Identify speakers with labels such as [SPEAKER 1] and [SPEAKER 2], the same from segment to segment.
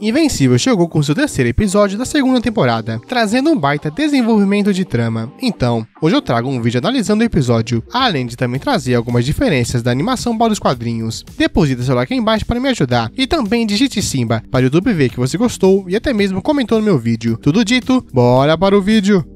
[SPEAKER 1] Invencível chegou com seu terceiro episódio da segunda temporada, trazendo um baita desenvolvimento de trama. Então, hoje eu trago um vídeo analisando o episódio, além de também trazer algumas diferenças da animação para os quadrinhos. Deposita seu like aí embaixo para me ajudar e também digite Simba para o YouTube ver que você gostou e até mesmo comentou no meu vídeo. Tudo dito, bora para o vídeo!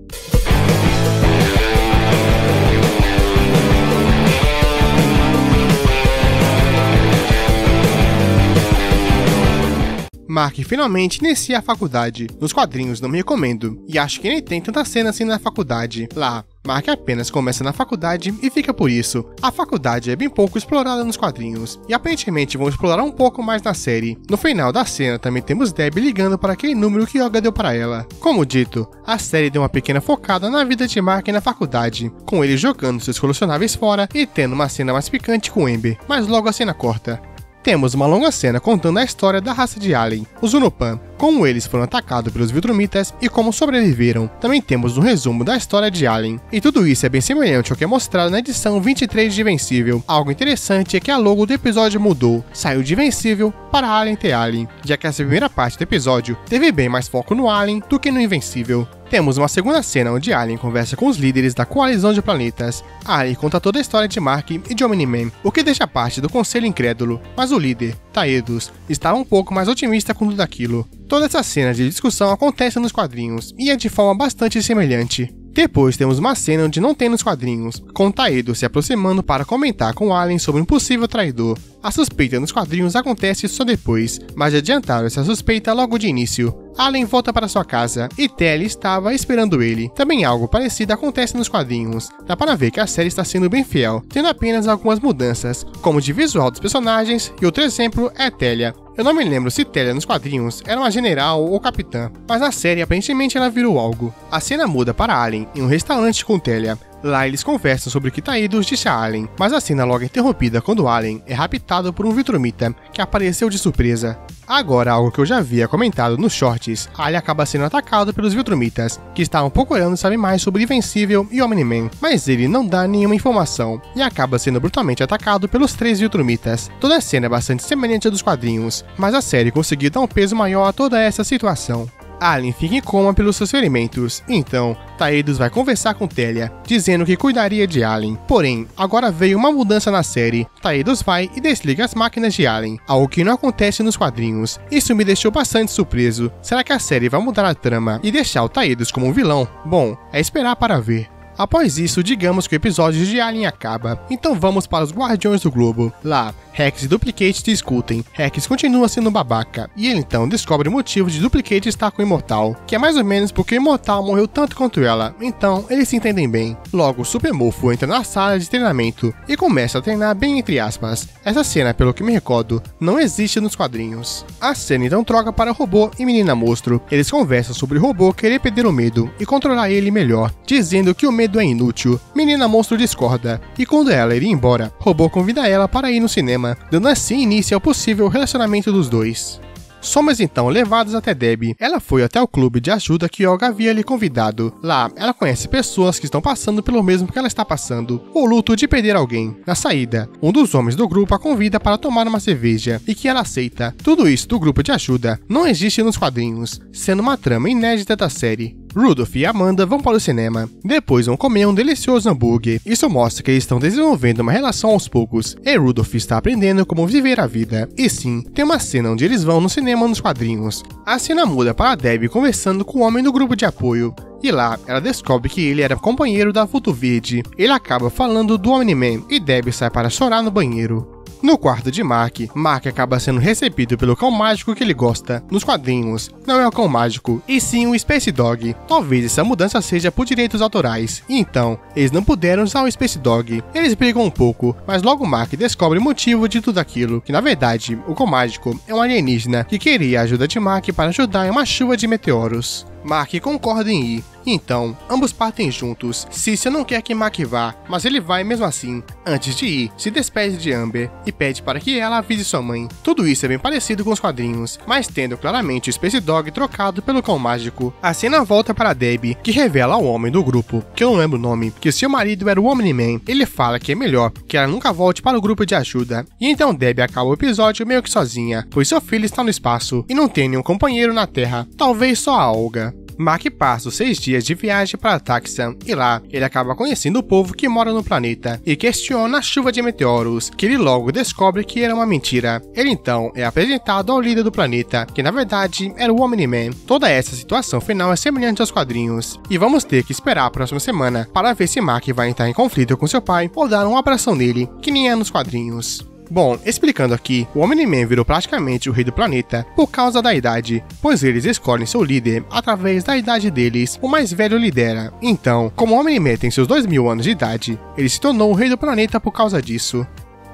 [SPEAKER 1] Mark finalmente inicia a faculdade. Nos quadrinhos não me recomendo, e acho que nem tem tanta cena assim na faculdade. Lá, Mark apenas começa na faculdade e fica por isso. A faculdade é bem pouco explorada nos quadrinhos, e aparentemente vão explorar um pouco mais na série. No final da cena também temos Deb ligando para aquele número que Yoga deu para ela. Como dito, a série deu uma pequena focada na vida de Mark na faculdade, com ele jogando seus colecionáveis fora e tendo uma cena mais picante com Ember, mas logo a cena corta. Temos uma longa cena contando a história da raça de Alien, os Unupan, como eles foram atacados pelos Viltrumitas e como sobreviveram. Também temos um resumo da história de Alien. E tudo isso é bem semelhante ao que é mostrado na edição 23 de Invencível. Algo interessante é que a logo do episódio mudou, saiu de Invencível para Alien The Alien, já que essa primeira parte do episódio teve bem mais foco no Alien do que no Invencível. Temos uma segunda cena onde Alien conversa com os líderes da coalizão de planetas. Alien conta toda a história de Mark e de Omni-Man, o que deixa parte do conselho incrédulo, mas o líder, Taedos, está um pouco mais otimista com tudo aquilo. Toda essa cena de discussão acontece nos quadrinhos e é de forma bastante semelhante. Depois temos uma cena onde não tem nos quadrinhos, com Taedo se aproximando para comentar com Alien sobre um possível traidor. A suspeita nos quadrinhos acontece só depois, mas adiantaram essa suspeita logo de início. Allen volta para sua casa e Telly estava esperando ele. Também algo parecido acontece nos quadrinhos. Dá para ver que a série está sendo bem fiel, tendo apenas algumas mudanças, como de visual dos personagens, e outro exemplo é Telia. Eu não me lembro se Telia nos quadrinhos era uma general ou capitã, mas na série aparentemente ela virou algo. A cena muda para Allen em um restaurante com Telia. Lá eles conversam sobre que Taídos disse a Allen, mas a cena logo é interrompida quando Allen é raptado por um Viltrumita, que apareceu de surpresa. Agora, algo que eu já havia comentado nos shorts, Alien acaba sendo atacado pelos Viltrumitas, que estavam procurando saber mais sobre Invencível e Omni-Man, mas ele não dá nenhuma informação, e acaba sendo brutalmente atacado pelos três Viltrumitas. Toda a cena é bastante semelhante à dos quadrinhos, mas a série conseguiu dar um peso maior a toda essa situação. Alien fica em coma pelos seus ferimentos, então Taedos vai conversar com Telia, dizendo que cuidaria de Alien. Porém, agora veio uma mudança na série. Taedos vai e desliga as máquinas de Alien, algo que não acontece nos quadrinhos. Isso me deixou bastante surpreso. Será que a série vai mudar a trama e deixar o Taedos como um vilão? Bom, é esperar para ver. Após isso, digamos que o episódio de Alien acaba, então vamos para os Guardiões do Globo. Lá, Rex e Duplicate discutem. Rex continua sendo babaca, e ele então descobre o motivo de Duplicate estar com o Imortal, que é mais ou menos porque o Imortal morreu tanto quanto ela, então eles se entendem bem. Logo, Supermorpho entra na sala de treinamento e começa a treinar bem entre aspas. Essa cena, pelo que me recordo, não existe nos quadrinhos. A cena então troca para Robô e Menina Monstro. Eles conversam sobre o robô querer perder o medo e controlar ele melhor, dizendo que o medo é inútil. Menina Monstro discorda, e quando ela iria embora, Robô convida ela para ir no cinema, dando assim início ao possível relacionamento dos dois. Somos então levados até Debbie. Ela foi até o clube de ajuda que Olga havia lhe convidado. Lá, ela conhece pessoas que estão passando pelo mesmo que ela está passando, o luto de perder alguém. Na saída, um dos homens do grupo a convida para tomar uma cerveja e que ela aceita. Tudo isso do grupo de ajuda não existe nos quadrinhos, sendo uma trama inédita da série. Rudolph e Amanda vão para o cinema. Depois vão comer um delicioso hambúrguer. Isso mostra que eles estão desenvolvendo uma relação aos poucos. E Rudolph está aprendendo como viver a vida. E sim, tem uma cena onde eles vão no cinema nos quadrinhos. A cena muda para Debbie conversando com o homem do grupo de apoio. E lá, ela descobre que ele era companheiro da Vulto Verde. Ele acaba falando do Omni-Man e Debbie sai para chorar no banheiro. No quarto de Mark, Mark acaba sendo recebido pelo cão mágico que ele gosta. Nos quadrinhos, não é o cão mágico, e sim o Space Dog. Talvez essa mudança seja por direitos autorais. E então, eles não puderam usar o Space Dog. Eles brigam um pouco, mas logo Mark descobre o motivo de tudo aquilo, que na verdade, o cão mágico é um alienígena que queria a ajuda de Mark para ajudar em uma chuva de meteoros. Mark concorda em ir, então, ambos partem juntos. Cícia não quer que Mark vá, mas ele vai mesmo assim. Antes de ir, se despede de Amber e pede para que ela avise sua mãe. Tudo isso é bem parecido com os quadrinhos, mas tendo claramente o Space Dog trocado pelo cão mágico. A cena volta para Debbie, que revela ao homem do grupo, que eu não lembro o nome, que seu marido era o Omni-Man. Ele fala que é melhor que ela nunca volte para o grupo de ajuda. E então Debbie acaba o episódio meio que sozinha, pois seu filho está no espaço e não tem nenhum companheiro na Terra, talvez só a Olga. Mark passa os seis dias de viagem para Taxan e lá ele acaba conhecendo o povo que mora no planeta e questiona a chuva de meteoros, que ele logo descobre que era uma mentira. Ele então é apresentado ao líder do planeta, que na verdade era o Omni-Man. Toda essa situação final é semelhante aos quadrinhos, e vamos ter que esperar a próxima semana para ver se Mark vai entrar em conflito com seu pai ou dar um abração nele, que nem é nos quadrinhos. Bom, explicando aqui, o Omni-Man virou praticamente o rei do planeta por causa da idade, pois eles escolhem seu líder através da idade deles, o mais velho lidera. Então, como o Omni-Man tem seus 2 mil anos de idade, ele se tornou o rei do planeta por causa disso.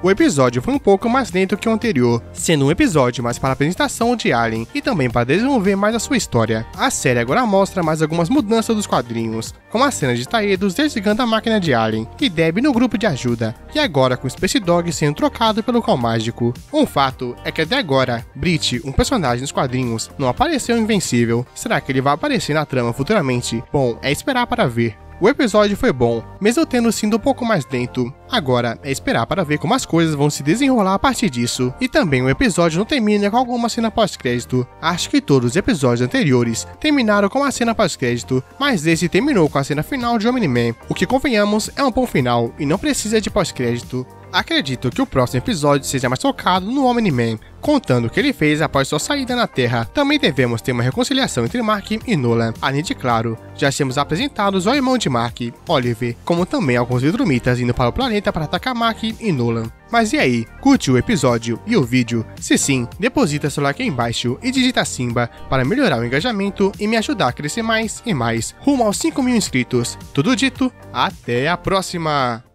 [SPEAKER 1] O episódio foi um pouco mais lento que o anterior, sendo um episódio mais para a apresentação de Alien e também para desenvolver mais a sua história. A série agora mostra mais algumas mudanças dos quadrinhos, como a cena de Taedos desligando a máquina de Alien e Deb no grupo de ajuda, e agora com Space Dog sendo trocado pelo Cão Mágico. Um fato é que até agora, Brit, um personagem dos quadrinhos, não apareceu invencível. Será que ele vai aparecer na trama futuramente? Bom, é esperar para ver. O episódio foi bom, mesmo tendo sido um pouco mais lento. Agora é esperar para ver como as coisas vão se desenrolar a partir disso. E também o episódio não termina com alguma cena pós-crédito. Acho que todos os episódios anteriores terminaram com a cena pós-crédito, mas esse terminou com a cena final de Omni-Man, o que convenhamos é um bom final e não precisa de pós-crédito. Acredito que o próximo episódio seja mais focado no Omni-Man, contando o que ele fez após sua saída na Terra. Também devemos ter uma reconciliação entre Mark e Nolan. Além de claro, já temos apresentados o irmão de Mark, Oliver, como também alguns vidrumitas indo para o planeta para atacar Mark e Nolan. Mas e aí, curte o episódio e o vídeo? Se sim, deposita seu like aí embaixo e digita Simba para melhorar o engajamento e me ajudar a crescer mais e mais, rumo aos 5 mil inscritos. Tudo dito, até a próxima!